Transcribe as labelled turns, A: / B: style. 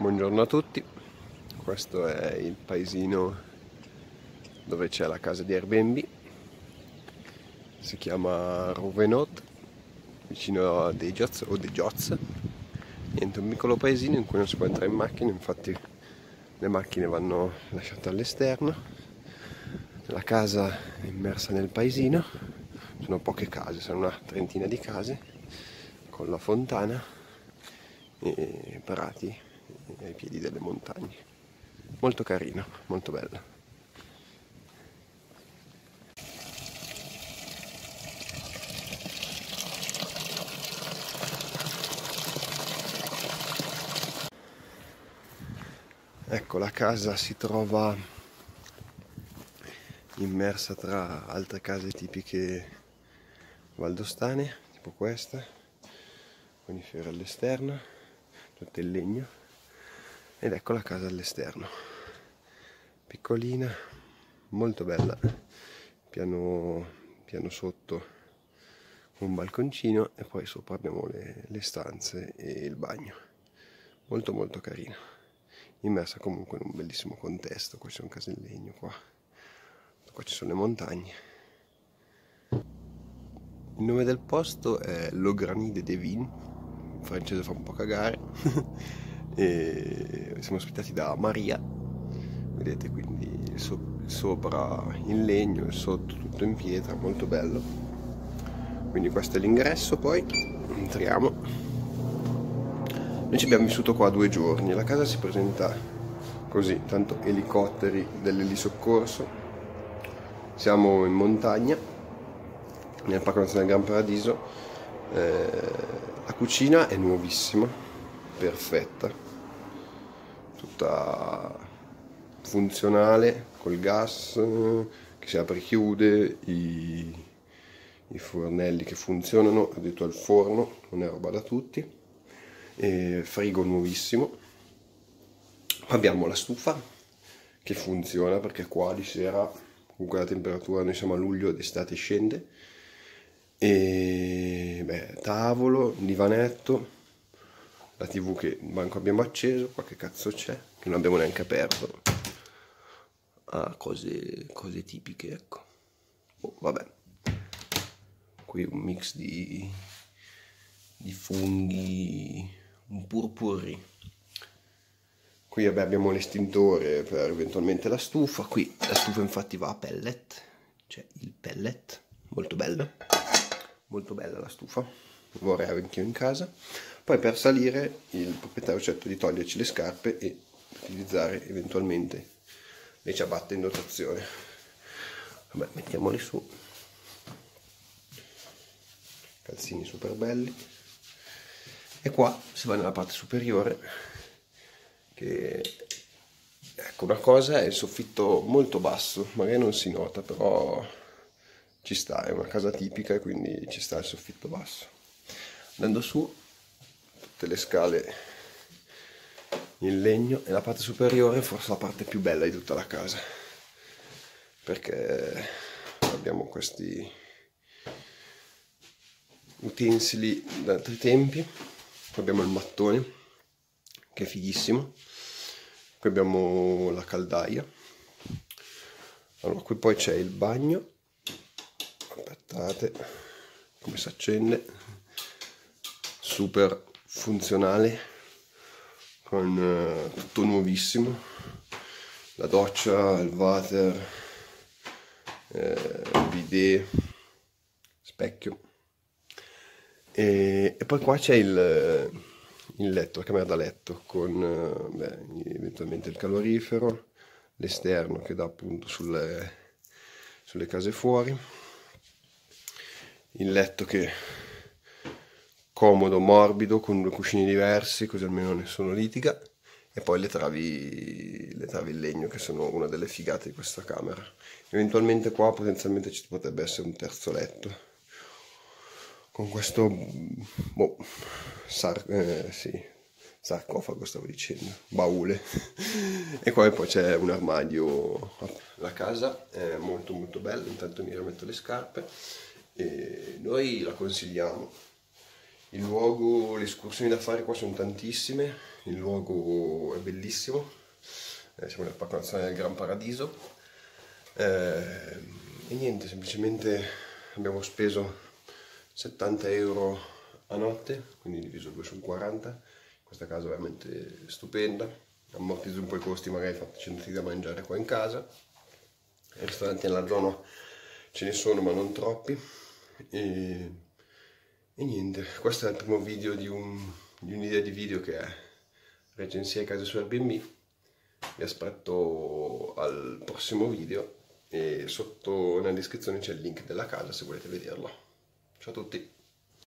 A: Buongiorno a tutti, questo è il paesino dove c'è la casa di Airbnb, si chiama Rouvenot, vicino a Dejoz o Dejoz, niente, un piccolo paesino in cui non si può entrare in macchina, infatti le macchine vanno lasciate all'esterno, la casa è immersa nel paesino, sono poche case, sono una trentina di case, con la fontana e prati ai piedi delle montagne. Molto carino, molto bello. Ecco, la casa si trova immersa tra altre case tipiche valdostane, tipo questa, con i fiori all'esterno, tutto il legno ed ecco la casa all'esterno. Piccolina molto bella. Piano, piano sotto un balconcino e poi sopra abbiamo le, le stanze e il bagno. Molto molto carino. Immersa comunque in un bellissimo contesto. Qua c'è un caso in legno qua. Qua ci sono le montagne. Il nome del posto è Logranide de Vin in francese fa un po' cagare e siamo ospitati da Maria vedete quindi so, sopra in legno e sotto tutto in pietra molto bello. Quindi questo è l'ingresso poi entriamo. Noi ci abbiamo vissuto qua due giorni la casa si presenta così tanto elicotteri dell'elisoccorso. Siamo in montagna nel Parco Nazionale Gran Paradiso. Eh, la cucina è nuovissima perfetta tutta funzionale col gas che si apre e chiude i, i fornelli che funzionano addirittura il forno non è roba da tutti e frigo nuovissimo. Abbiamo la stufa che funziona perché qua di sera comunque la temperatura noi siamo a luglio d'estate scende. E beh, tavolo, divanetto la tv che in banco abbiamo acceso, qua che cazzo c'è, che non abbiamo neanche aperto. Ah, cose, cose tipiche, ecco. Oh, vabbè. Qui un mix di, di funghi, un purpurri. Qui vabbè, abbiamo l'estintore per eventualmente la stufa. Qui la stufa infatti va a pellet, c'è il pellet, molto bello. Molto bella la stufa, vorrei anch'io in casa. Poi per salire il proprietario cerca di toglierci le scarpe e utilizzare eventualmente le ciabatte in dotazione. Vabbè mettiamoli su. Calzini super belli. E qua si va nella parte superiore che ecco una cosa è il soffitto molto basso magari non si nota però ci sta è una casa tipica e quindi ci sta il soffitto basso andando su tutte le scale in legno e la parte superiore forse la parte più bella di tutta la casa. Perché abbiamo questi utensili da altri tempi. Qui abbiamo il mattone che è fighissimo. Qui abbiamo la caldaia. Allora qui poi c'è il bagno. Aspettate come si accende super funzionale con uh, tutto nuovissimo. La doccia, il water eh, bidet specchio. E, e poi qua c'è il, il, letto, la camera da letto con uh, beh, eventualmente il calorifero l'esterno che dà appunto sulle, sulle case fuori il letto che comodo, morbido, con due cuscini diversi, così almeno nessuno litiga. E poi le travi, le travi in legno, che sono una delle figate di questa camera. Eventualmente qua potenzialmente ci potrebbe essere un terzo letto. Con questo, boh, sar, eh, sì, sarcofago stavo dicendo, baule. e poi, poi c'è un armadio. La casa è molto molto bella, intanto mi rimetto le scarpe. E noi la consigliamo il luogo, le escursioni da fare qua sono tantissime, il luogo è bellissimo, eh, siamo nel Parco Nazionale del Gran Paradiso eh, e niente, semplicemente abbiamo speso 70 euro a notte, quindi diviso 2 su 40, questa casa è veramente stupenda, ammortizzo un po' i costi magari facendoti da mangiare qua in casa, i ristoranti nella zona ce ne sono ma non troppi e, e niente, questo è il primo video di, un, di un'idea di video che è recensia casa su Airbnb. Vi aspetto al prossimo video e sotto nella descrizione c'è il link della casa se volete vederlo. Ciao a tutti